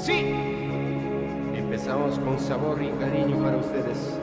Sí. Empezamos con sabor y cariño para ustedes.